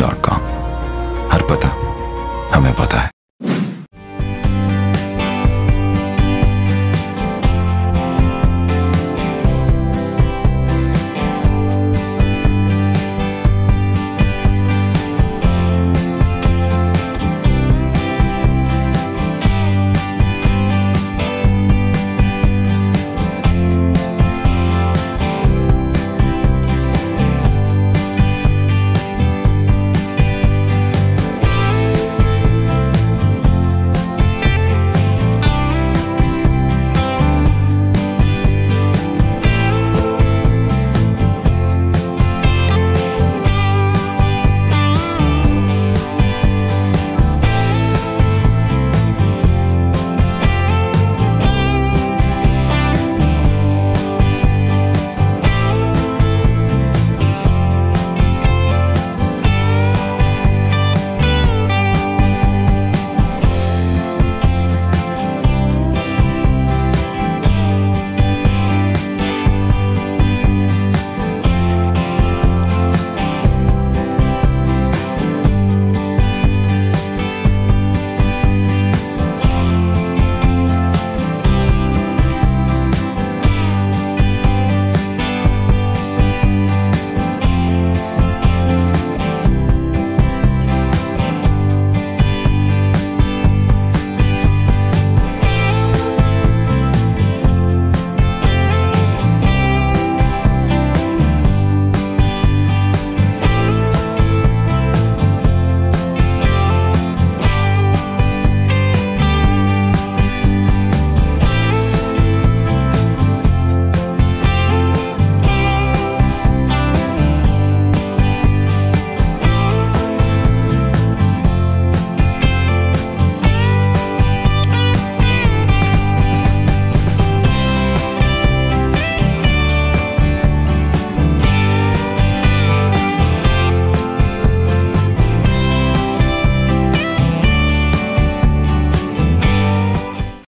gmail.com.